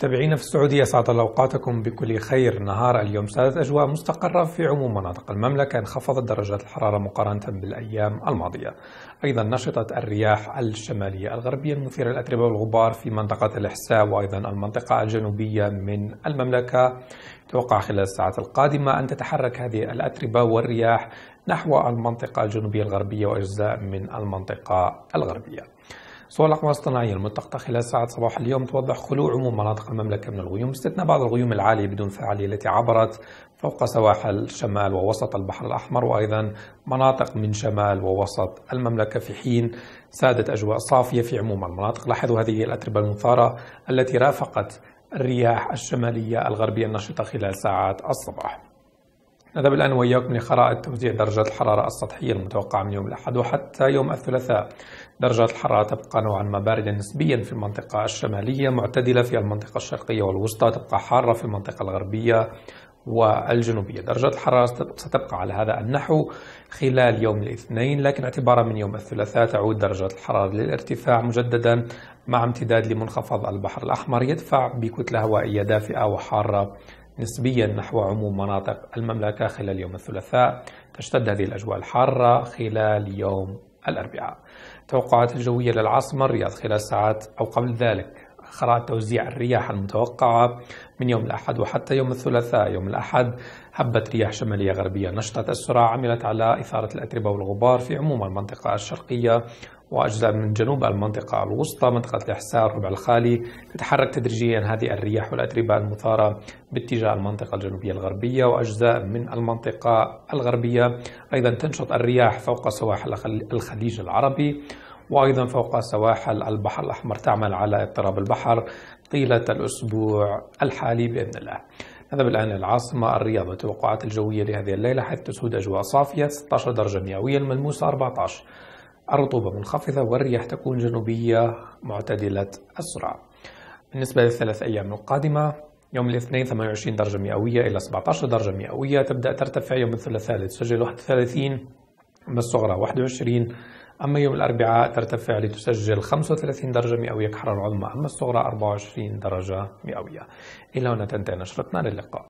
متابعينا في السعودية سعد الله أوقاتكم بكل خير. نهار اليوم سادت أجواء مستقرة في عموم مناطق المملكة انخفضت درجات الحرارة مقارنة بالأيام الماضية. أيضا نشطت الرياح الشمالية الغربية المثيرة للأتربة والغبار في منطقة الإحساء وأيضا المنطقة الجنوبية من المملكة. توقع خلال الساعات القادمة أن تتحرك هذه الأتربة والرياح نحو المنطقة الجنوبية الغربية وأجزاء من المنطقة الغربية. صور الأقمار الصناعية الملتقطة خلال ساعات صباح اليوم توضح خلو عموم مناطق المملكة من الغيوم. باستثناء بعض الغيوم العالية بدون فعالية التي عبرت فوق سواحل شمال ووسط البحر الأحمر وأيضا مناطق من شمال ووسط المملكة في حين سادت أجواء صافية في عموم المناطق. لاحظوا هذه الأتربة المثارة التي رافقت الرياح الشمالية الغربية النشطة خلال ساعات الصباح. نذهب الآن وإياكم لخرائط توزيع درجات الحرارة السطحية المتوقعة من يوم الأحد وحتى يوم الثلاثاء. درجات الحرارة تبقى نوعا ما باردة نسبيا في المنطقة الشمالية معتدلة في المنطقة الشرقية والوسطى تبقى حارة في المنطقة الغربية والجنوبية. درجات الحرارة ستبقى على هذا النحو خلال يوم الاثنين لكن اعتبارا من يوم الثلاثاء تعود درجات الحرارة للارتفاع مجددا مع امتداد لمنخفض البحر الأحمر يدفع بكتلة هوائية دافئة وحارة نسبيا نحو عموم مناطق المملكة خلال يوم الثلاثاء تشتد هذه الأجواء الحارة خلال يوم الأربعاء. توقعات الجوية للعاصمة الرياض خلال ساعات أو قبل ذلك. خرائط توزيع الرياح المتوقعة من يوم الأحد وحتى يوم الثلاثاء يوم الأحد هبت رياح شمالية غربية نشطة السرعة عملت على إثارة الأتربة والغبار في عموم المنطقة الشرقية وأجزاء من جنوب المنطقة الوسطى منطقة الإحساء الربع الخالي. تتحرك تدريجيا هذه الرياح والأتربة المثارة باتجاه المنطقة الجنوبية الغربية وأجزاء من المنطقة الغربية. أيضا تنشط الرياح فوق سواحل الخليج العربي. وأيضا فوق سواحل البحر الأحمر تعمل على اضطراب البحر طيلة الأسبوع الحالي بإذن الله. نذهب الآن للعاصمة الرياض والتوقعات الجوية لهذه الليلة حيث تسود أجواء صافية 16 درجة مئوية الملموسة 14 الرطوبة منخفضة والرياح تكون جنوبية معتدلة السرعة. بالنسبة للثلاث أيام القادمة يوم الاثنين 28 درجة مئوية إلى 17 درجة مئوية تبدأ ترتفع يوم الثلاثاء لتسجل 31 أما الصغرى 21 أما يوم الأربعاء ترتفع لتسجل 35 درجة مئوية كحرارة العظمى أما الصغرى 24 درجة مئوية. إلى هنا تنتهي نشرتنا للقاء